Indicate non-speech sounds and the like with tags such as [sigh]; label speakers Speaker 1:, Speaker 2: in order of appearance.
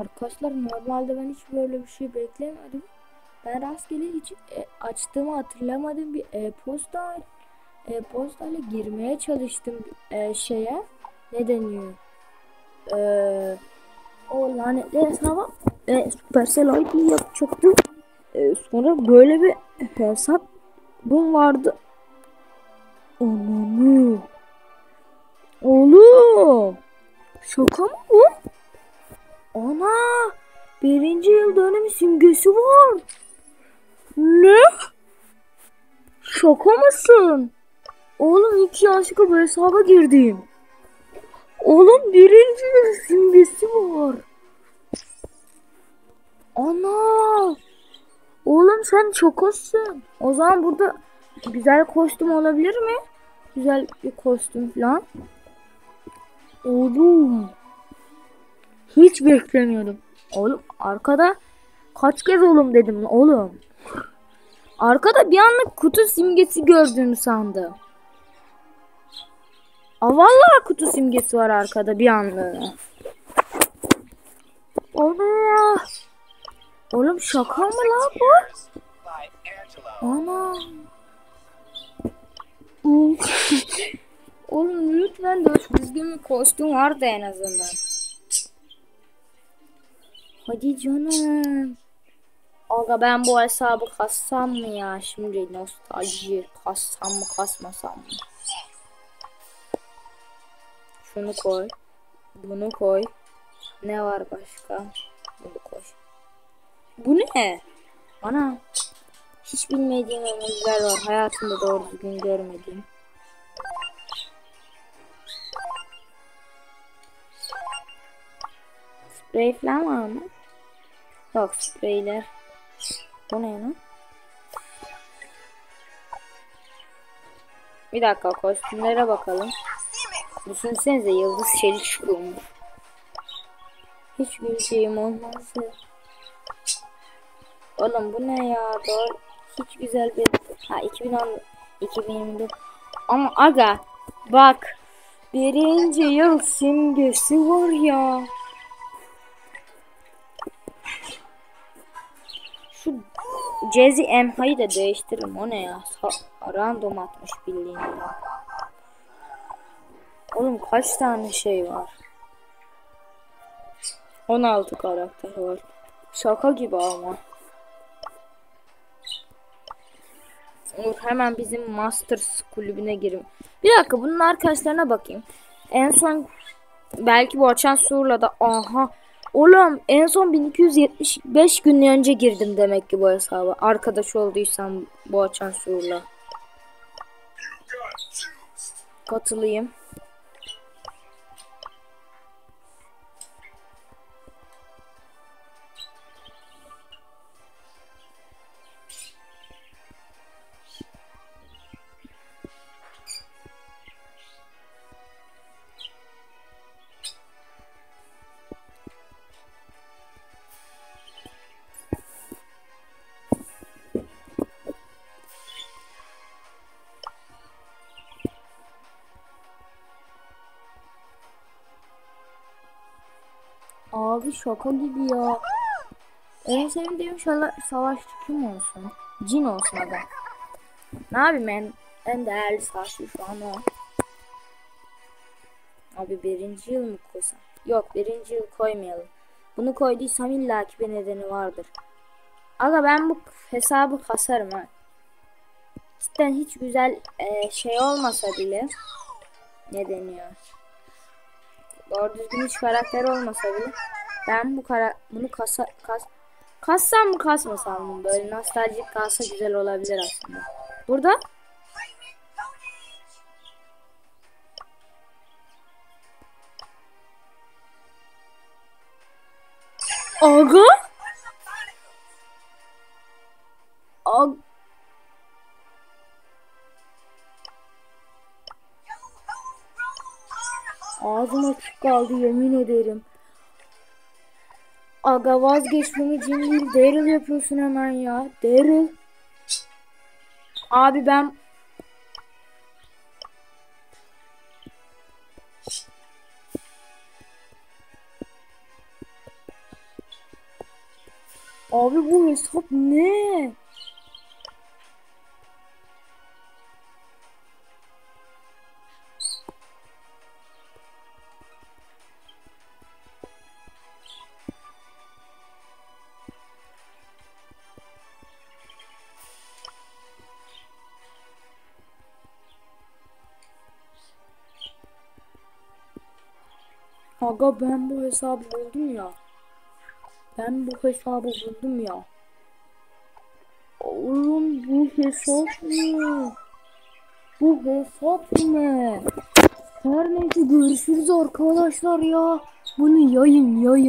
Speaker 1: Arkadaşlar normalde ben hiç böyle bir şey beklemedim. Ben rastgele hiç e, açtığımı hatırlamadım bir e-posta e-posta ile girmeye çalıştım e, şeye. Ne deniyor? Eee o lanetli hesaba e, Supercell ID yapacaktım. E, sonra böyle bir hesap bu vardı. Ananı. Oğlum. Şaka mı bu? Ana. Birinci yıl dönemi simgesi var. Ne? Şaka mısın? Oğlum iki yanlışlıkla bu hesaba girdim. Oğlum birinci yıl simgesi var. Ana. Oğlum sen çok hoşsun. O zaman burada güzel kostüm olabilir mi? Güzel bir kostüm falan. Oğlum. Hiç beklemiyordum. Oğlum arkada kaç kez oğlum dedim oğlum. Arkada bir anlık kutu simgesi gördüğümü sandım. Aa, vallahi kutu simgesi var arkada bir anlık. Allah. Oğlum şaka mı lan bu? Ana. [laughs] Oğlum lütfen de düzgün bir kostüm vardı en azından. Hadi canım. Aga ben bu hesabı kassam mı ya? Şimdi nostalji kassam mı kasmasam mı? Şunu koy. Bunu koy. Ne var başka? Bunu koy. Bu ne? Ana. Hiç bilmediğim emojiler var. Hayatımda doğru düzgün görmediğim. Sprey falan var mı? Yok spreyler. Bu ne lan? Bir dakika kostümlere bakalım. Düşünsenize yıldız çelik çıkıyormuş. Hiç güleceğim olmazdı. Oğlum bu ne ya? Doğru. Hiç güzel bir... Ha 2010... 2020'de. Ama aga bak. Birinci yıl simgesi var ya. Şu Cezi Emha'yı da değiştiririm. O ne ya? Random atmış bildiğin ya. Oğlum kaç tane şey var? 16 karakter var. Şaka gibi ama. Dur hemen bizim Masters kulübüne girim. Bir dakika bunun arkadaşlarına bakayım. En son belki bu açan Sur'la da aha Oğlum en son 1275 gün önce girdim demek ki bu hesaba. Arkadaş olduysam bu açan Sur'la. Katılayım. Abi şaka gibi ya. En sevdiğim savaşçı kim olsun? Cin olsun adam. Ne yapayım en, en değerli savaşçı şu an o. Abi birinci yıl mı koysam? Yok birinci yıl koymayalım. Bunu koyduysam illaki bir nedeni vardır. Aga ben bu hesabı kasarım ha. Cidden hiç güzel e, şey olmasa bile ne deniyor? Doğru düzgün hiç karakter olmasa bile ben bu kara bunu kasa kas kassam mı kasmasam mı böyle nostaljik kalsa güzel olabilir aslında. Burada Aga Ag Ağzım açık kaldı yemin ederim. Aga vazgeçmemi cin değil. Daryl yapıyorsun hemen ya. Daryl. Abi ben Abi bu hesap ne? Aga ben bu hesabı buldum ya. Ben bu hesabı buldum ya. Oğlum bu hesap ne? Bu hesap ne? Her neyse görüşürüz arkadaşlar ya. Bunu yayın yayın.